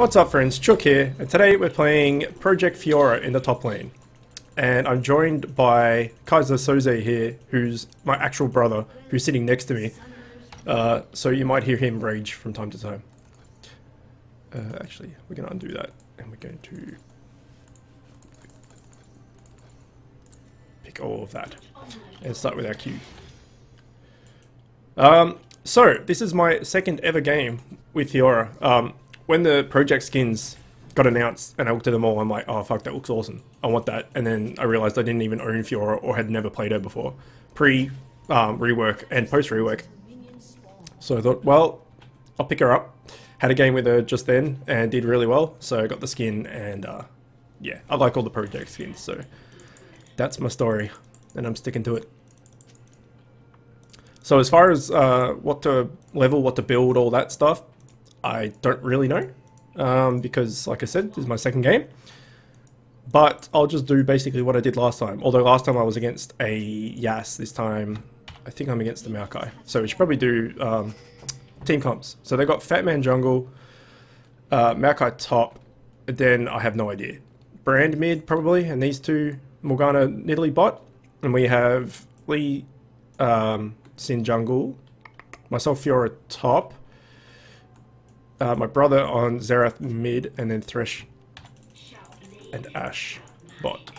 What's up friends, Chook here, and today we're playing Project Fiora in the top lane. And I'm joined by Kaiser Soze here, who's my actual brother, who's sitting next to me. Uh, so you might hear him rage from time to time. Uh, actually, we're going to undo that, and we're going to pick all of that, and start with our Q. Um, so, this is my second ever game with Fiora. Um, when the project skins got announced and I looked at them all, I'm like, oh fuck, that looks awesome. I want that. And then I realized I didn't even own Fiora or had never played her before, pre um, rework and post rework. So I thought, well, I'll pick her up. Had a game with her just then and did really well. So I got the skin and uh, yeah, I like all the project skins. So that's my story and I'm sticking to it. So as far as uh, what to level, what to build, all that stuff, I don't really know um, because, like I said, this is my second game. But I'll just do basically what I did last time. Although last time I was against a Yas, this time I think I'm against the Maokai. So we should probably do um, team comps. So they got Fat Man Jungle, uh, Maokai top, then I have no idea. Brand mid probably, and these two Morgana Nidalee bot. And we have Lee um, Sin Jungle, myself Fiora top, uh, my brother on Xerath mid, and then Thresh and Ashe bot.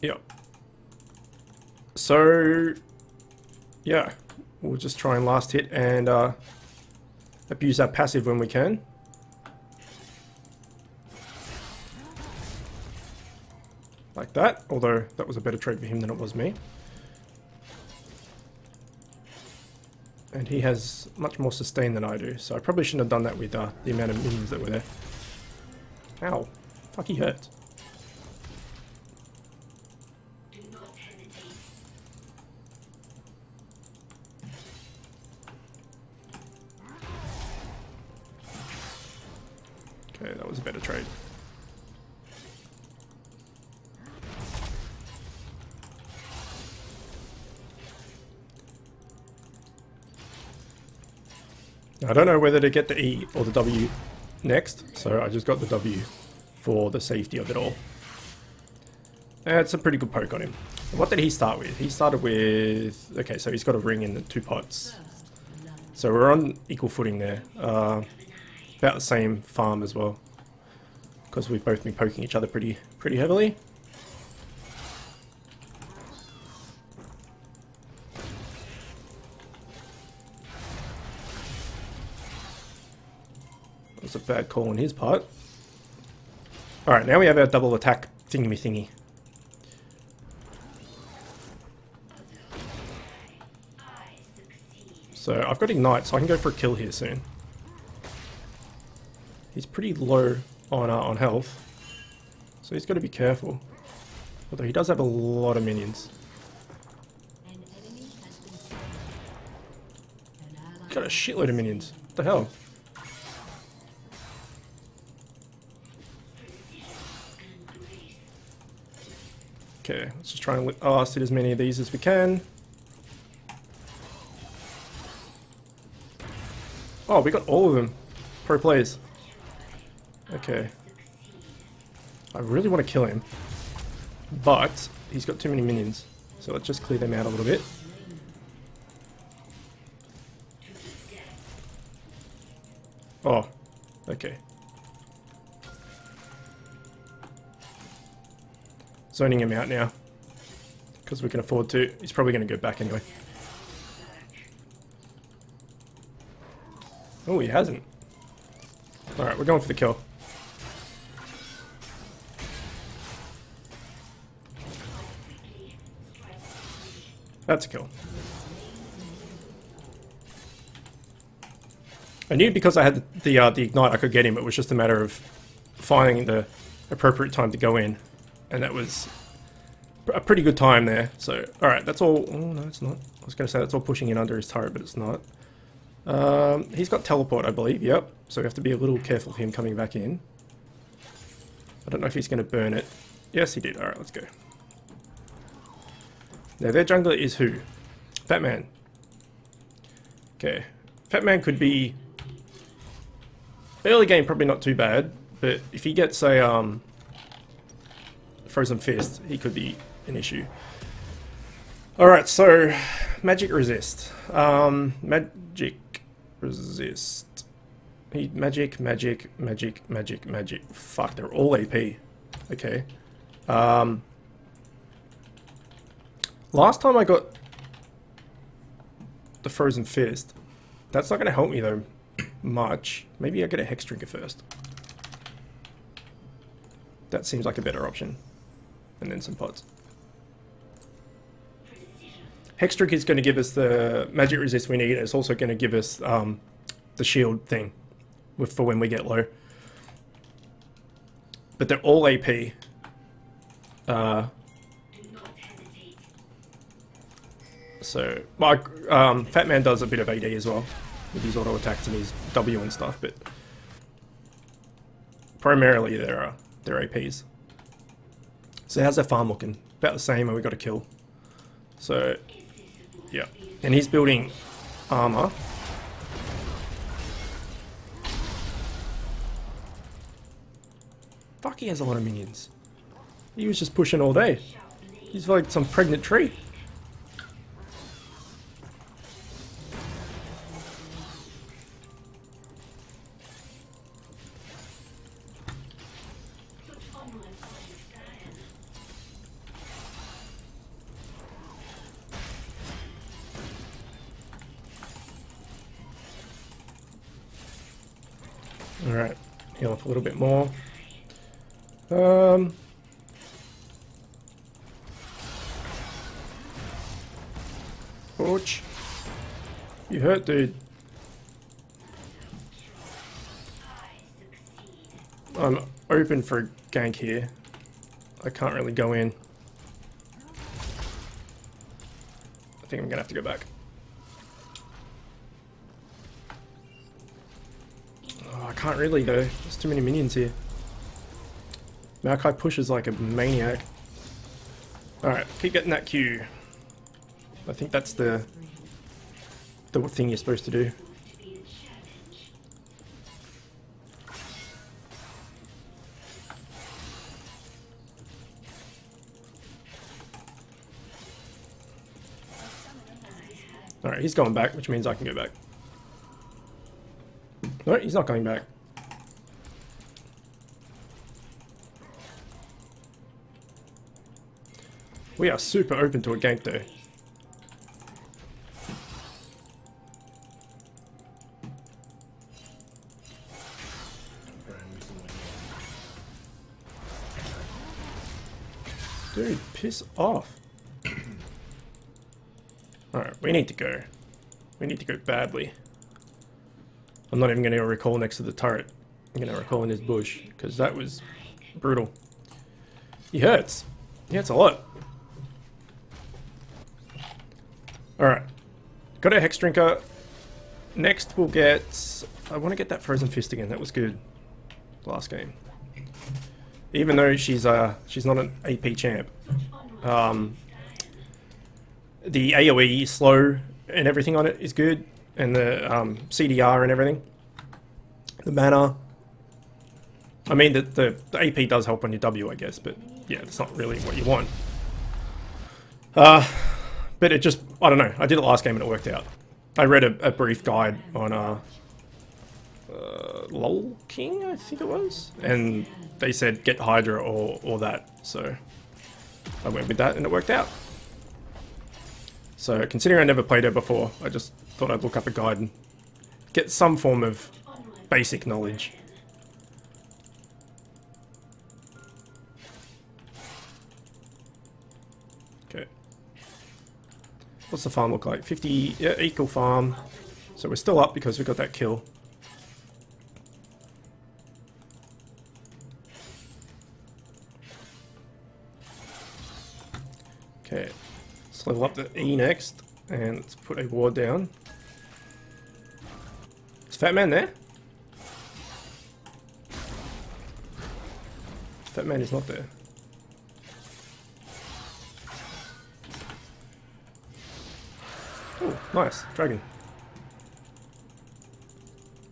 Yep. So, yeah, we'll just try and last hit and uh, abuse our passive when we can. Like that, although that was a better trade for him than it was me. And he has much more sustain than I do, so I probably shouldn't have done that with uh, the amount of minions that were there. Ow. Fuck, he hurt. Don't know whether to get the E or the W next, so I just got the W for the safety of it all. It's a pretty good poke on him. What did he start with? He started with... Okay, so he's got a ring in the two pots. So we're on equal footing there. Uh, about the same farm as well. Because we've both been poking each other pretty pretty heavily. Bad call on his part. Alright, now we have our double attack thingy thingy. So I've got Ignite, so I can go for a kill here soon. He's pretty low on, uh, on health, so he's got to be careful. Although he does have a lot of minions. Got a shitload of minions. What the hell? Okay, let's just try and last hit as many of these as we can. Oh, we got all of them. Pro players. Okay. I really want to kill him. But, he's got too many minions. So let's just clear them out a little bit. Oh, okay. Zoning him out now. Because we can afford to. He's probably going to go back anyway. Oh, he hasn't. Alright, we're going for the kill. That's a kill. I knew because I had the uh, the ignite I could get him. It was just a matter of finding the appropriate time to go in and that was a pretty good time there. So, alright, that's all... Oh, no, it's not. I was going to say that's all pushing in under his turret, but it's not. Um, he's got teleport, I believe, yep. So we have to be a little careful of him coming back in. I don't know if he's going to burn it. Yes, he did. Alright, let's go. Now, their jungler is who? Batman. Okay. Fat Man could be early game probably not too bad, but if he gets a um, Frozen Fist, he could be an issue. Alright, so Magic Resist. Um, magic Resist. He, magic, magic, magic, magic, magic. Fuck, they're all AP. Okay. Um, last time I got the Frozen Fist, that's not going to help me though much. Maybe I get a Hex Drinker first. That seems like a better option. And then some pots. Hex Drink is going to give us the magic resist we need. It's also going to give us um, the shield thing for when we get low. But they're all AP. Uh, so, like, um, Fat Man does a bit of AD as well with his auto attacks and his W and stuff, but primarily they're uh, they're APs. So how's their farm looking? About the same, and we got a kill. So yeah, and he's building armor. Fuck, he has a lot of minions. He was just pushing all day. He's like some pregnant tree. Dude. I'm open for a gank here. I can't really go in. I think I'm gonna have to go back. Oh, I can't really though. There's too many minions here. Maokai pushes like a maniac. Alright, keep getting that Q. I think that's the the thing you're supposed to do. Alright, he's going back, which means I can go back. No, he's not going back. We are super open to a gank though. Dude, piss off. Alright, we need to go. We need to go badly. I'm not even going to recall next to the turret. I'm going to recall in this bush, because that was brutal. He hurts. He hurts a lot. Alright. Got a Hex Drinker. Next we'll get... I want to get that Frozen Fist again. That was good. Last game. Even though she's uh she's not an AP champ. Um, the AoE slow and everything on it is good. And the um, CDR and everything. The mana. I mean, the, the, the AP does help on your W, I guess. But yeah, it's not really what you want. Uh, but it just, I don't know. I did it last game and it worked out. I read a, a brief guide on uh, LOL King, I think it was, and they said get Hydra or, or that, so I went with that and it worked out. So considering I never played her before, I just thought I'd look up a guide and get some form of basic knowledge. Okay. What's the farm look like? 50, yeah, equal farm. So we're still up because we got that kill. level up to E next, and let's put a ward down. Is Fat Man there? Fat Man is not there. Oh, nice. Dragon.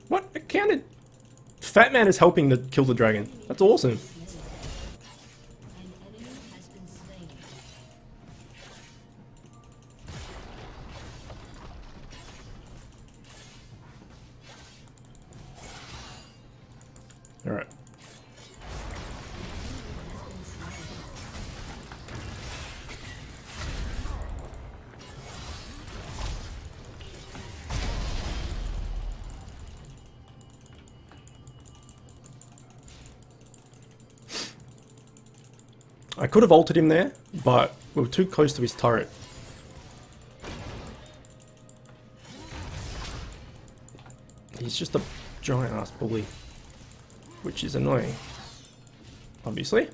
What? It counted! Fat Man is helping to kill the dragon. That's awesome. Could have altered him there, but we were too close to his turret. He's just a giant ass bully, which is annoying, obviously.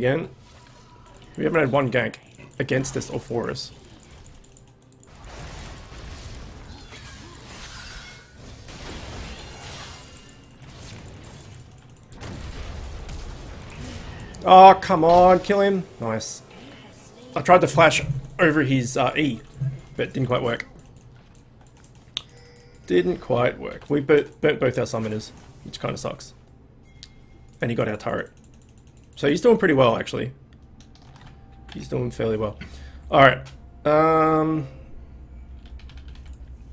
Again. We haven't had one gank against this or for us. Oh, come on, kill him. Nice. I tried to flash over his uh, E, but didn't quite work. Didn't quite work. We burnt both our summoners, which kind of sucks. And he got our turret. So he's doing pretty well, actually. He's doing fairly well. Alright. Um,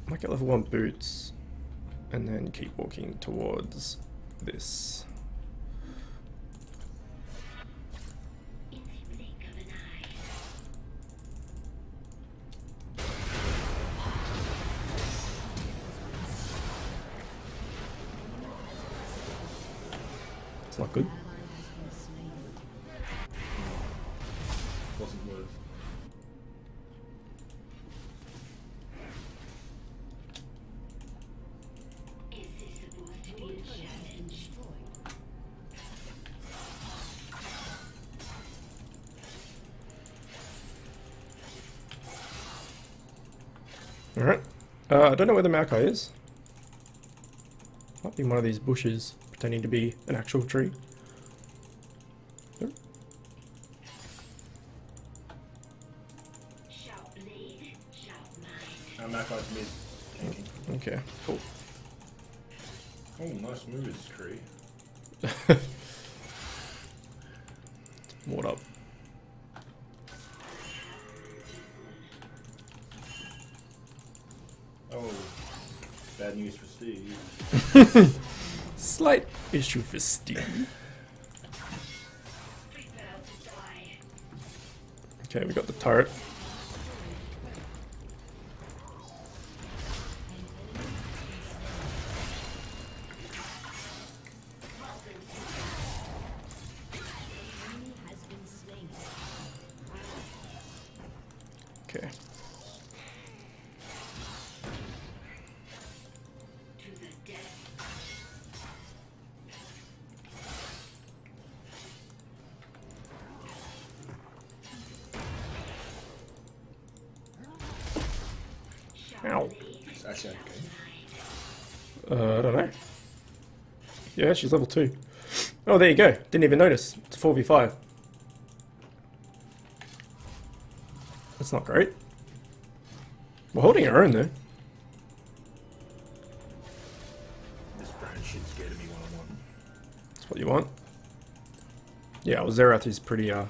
might get level 1 boots. And then keep walking towards this. It's not good. Uh, I don't know where the Maokai is. Might be one of these bushes pretending to be an actual tree. Nope. Our Maokai's mid. Tanking. Okay, cool. Oh, nice moves, Cree. What up? Steve. Slight issue for Steve. Okay, we got the turret. Okay. Ow. It's actually okay. Uh, I don't know. Yeah, she's level 2. Oh, there you go. Didn't even notice. It's 4v5. That's not great. We're holding our own, though. This Brand shit scared me one on one. That's what you want. Yeah, well, Xerath is pretty, uh...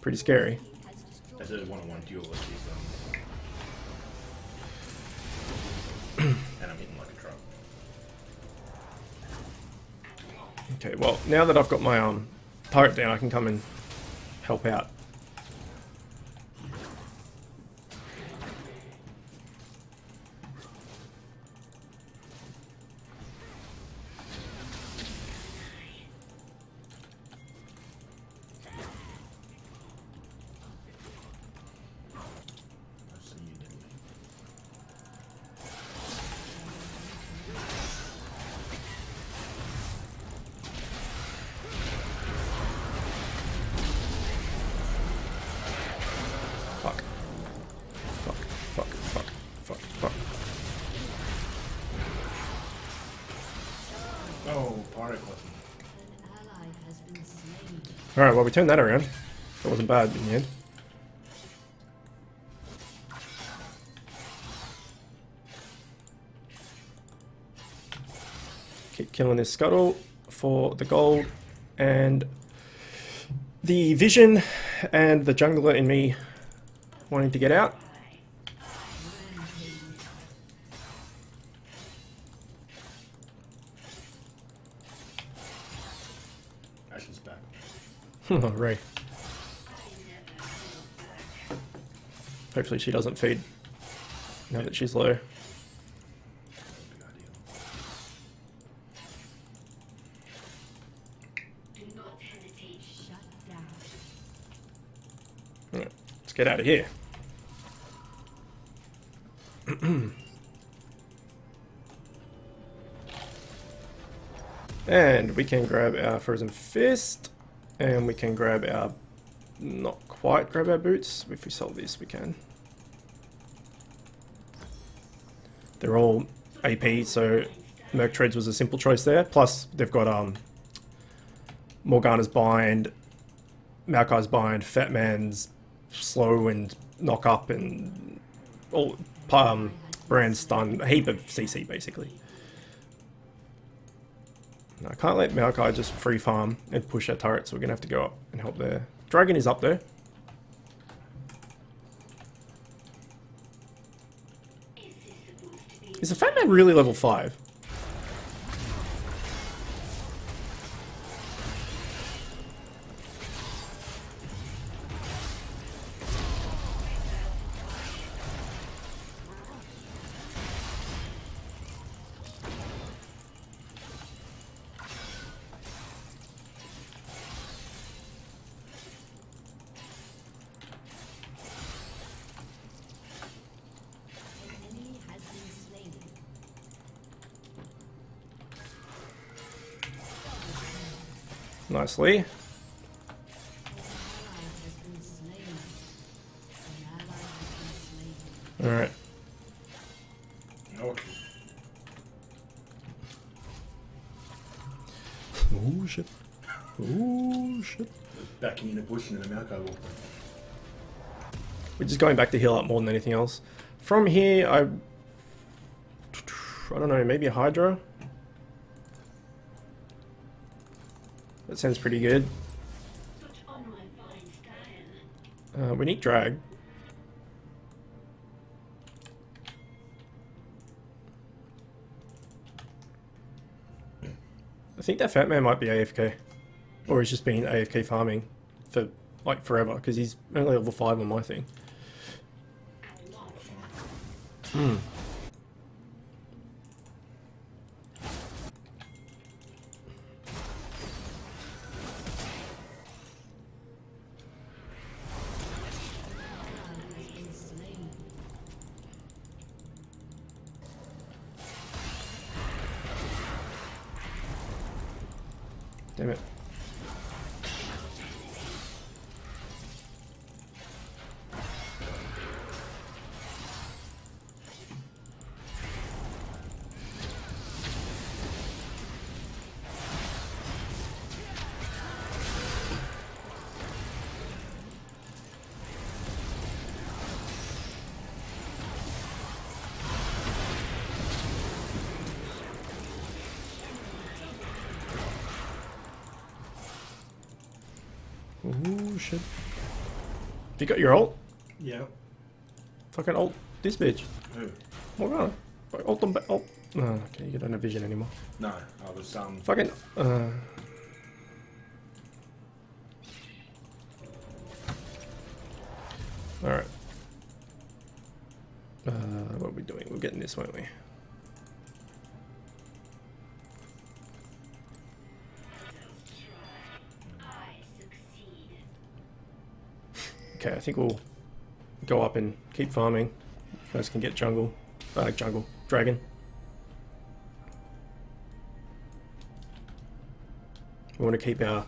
Pretty scary. That's a one on one duel, she's um. and I'm hitting like a truck. Okay, well, now that I've got my, um, turret down, I can come and help out. Alright, well we turned that around. That wasn't bad in the end. Keep killing this scuttle for the gold and the vision and the jungler in me wanting to get out. Oh, Ray. Hopefully she doesn't feed now that she's low. Let's get out of here. and we can grab our frozen fist, and we can grab our not quite grab our boots. If we sell this, we can. They're all AP, so Merc Treads was a simple choice there. Plus, they've got um Morgana's Bind, Maokai's Bind, Fat Man's Slow and Knock Up, and all um, Brand Stun, a heap of CC basically. No, I can't let Maokai just free farm and push our turret, so we're gonna have to go up and help there. Dragon is up there. Is the Fat Man really level 5? Slain. Alright. Okay. Oh shit. Oh shit. Backing in a bush and then a Maokai walked. We're just going back to heal up more than anything else. From here, I... I don't know, maybe a Hydra? That sounds pretty good. Uh, we need drag. I think that fat man might be AFK. Or he's just been AFK farming for like forever, because he's only level 5 on my thing. Hmm. Oh shit. You got your ult? Yeah. Fucking ult this bitch. Who? Morgana. Fucking ult them back. Ult. No, okay, you don't have vision anymore. No, I was um. Fucking. Uh. Alright. Uh, what are we doing? We're getting this, weren't we? Okay, I think we'll go up and keep farming. You can get jungle. Uh, jungle. Dragon. We want to keep our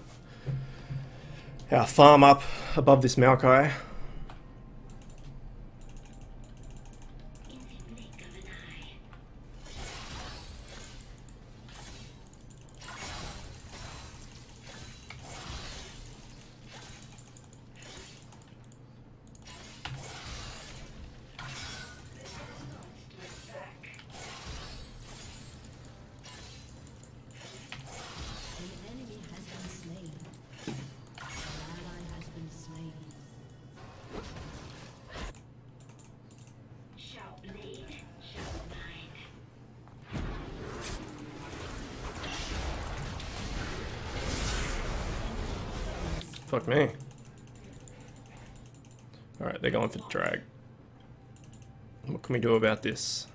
our farm up above this Maokai. For drag. What can we do about this?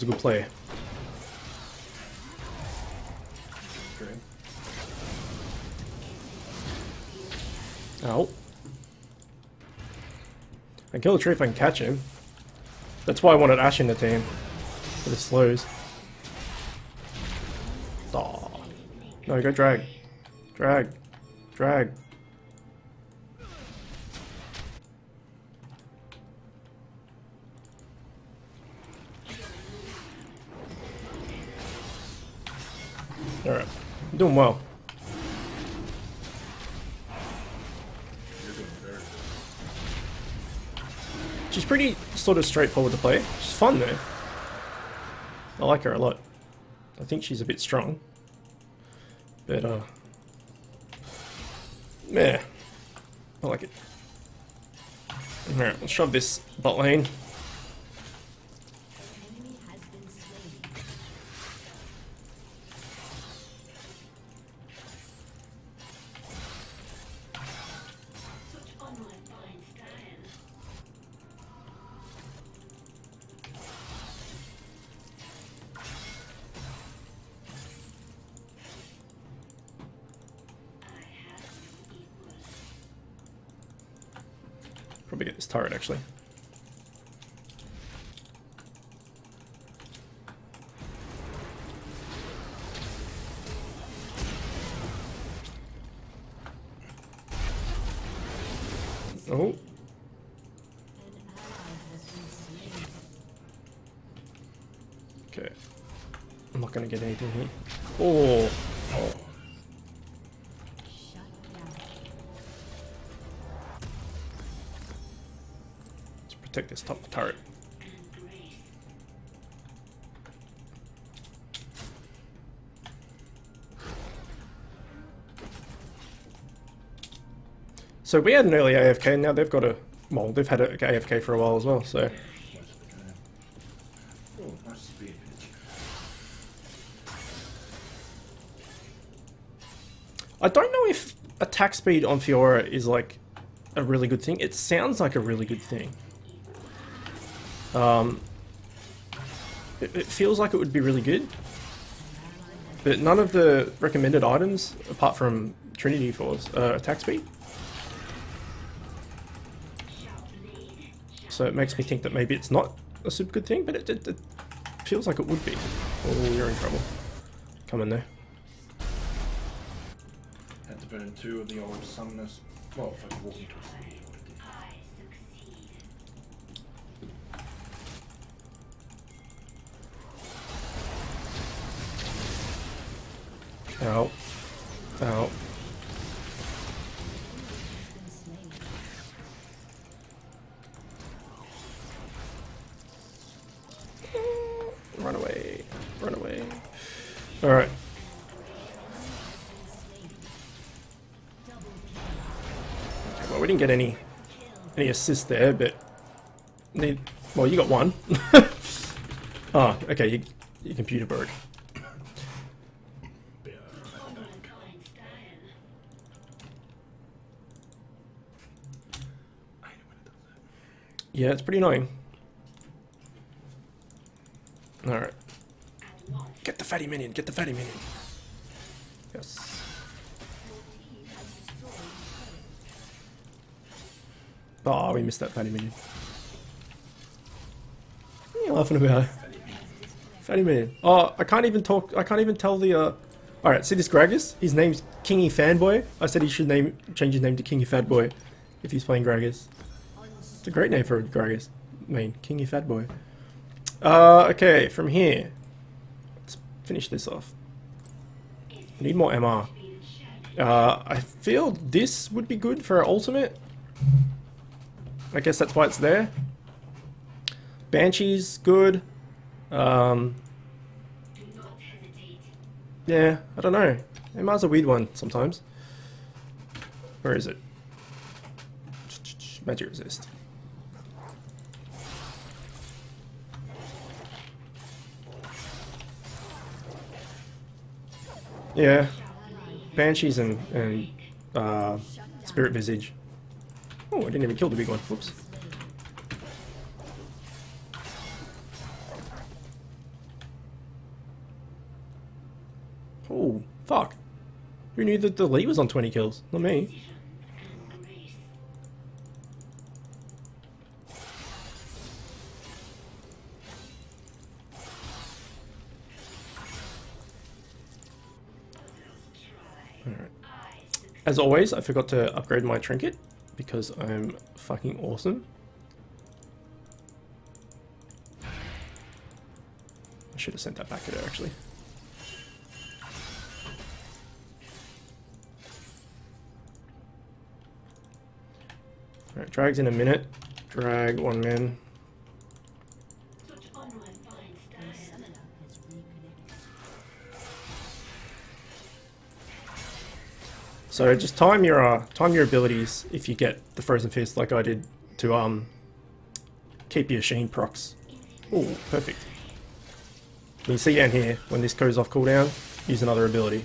Was a good play. Ow. I can kill the tree if I can catch him. That's why I wanted Ashe in the team. For the slows. Aw. No, go drag. Drag. Drag. Doing well. She's pretty sort of straightforward to play. She's fun though. I like her a lot. I think she's a bit strong. But uh Yeah. I like it. Alright, let's shove this bot lane. Probably get this turret actually. Oh, okay. I'm not gonna get anything here. Oh. Protect this top turret. So we had an early AFK, now they've got a... Well, they've had an AFK for a while as well, so... I don't know if attack speed on Fiora is like a really good thing. It sounds like a really good thing. Um, it, it feels like it would be really good, but none of the recommended items, apart from Trinity Force, uh, attack speed. So it makes me think that maybe it's not a super good thing, but it, it, it feels like it would be. Oh, you're in trouble. Come in there. Had to burn two of the old summoners. Well, if I could walk into a city, I would've did. Ow. Ow. Mm, run away. Run away. Alright. Well, we didn't get any any assist there, but need. Well, you got one. oh, okay. You, your computer broke. Yeah. I hate it when it does that. Yeah, it's pretty annoying. Alright. Get the fatty minion. Get the fatty minion. Yes. Oh, we missed that fatty minion. What are you laughing about? Fatty minion. Oh, I can't even talk. I can't even tell the. uh... All right, see this Gragas? His name's Kingy Fanboy. I said he should name change his name to Kingy Fatboy if he's playing Gragas. It's a great name for a. I mean, Kingy Fatboy. Uh, okay, from here. Let's finish this off. I need more MR. Uh, I feel this would be good for our ultimate. I guess that's why it's there. Banshee's good. Um, yeah, I don't know. MR's a weird one sometimes. Where is it? Magic resist. Yeah, Banshees and, and uh, Spirit Visage. Oh, I didn't even kill the big one. Whoops. Oh, fuck. Who knew that the lead was on 20 kills? Not me. Always, I forgot to upgrade my trinket because I'm fucking awesome. I should have sent that back at her actually. Alright, drag's in a minute. Drag one min. So just time your uh, time your abilities if you get the frozen fist like I did to um keep your sheen procs. Oh, perfect. You see down here when this goes off cooldown, use another ability.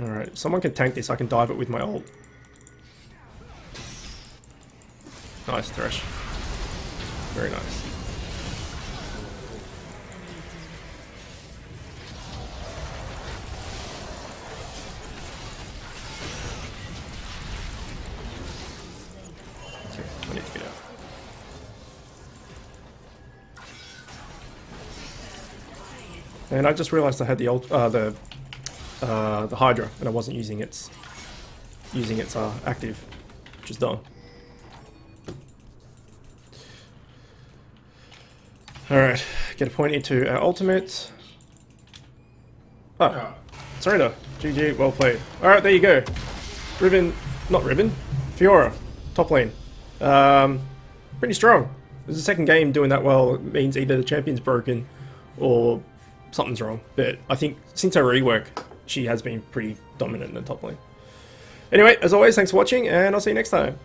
Alright, someone can tank this, I can dive it with my ult. Nice, Thresh. Very nice. And I just realized I had the ult, uh, the uh, the Hydra, and I wasn't using its using its uh, active, which is dumb. Alright, get a point into our ultimate. Oh, Yeah. surrender. GG, well played. Alright, there you go. Riven, not Riven, Fiora, top lane. Um, pretty strong. Is the second game doing that well. It means either the champion's broken or something's wrong. But I think since her rework, she has been pretty dominant in the top lane. Anyway, as always, thanks for watching, and I'll see you next time.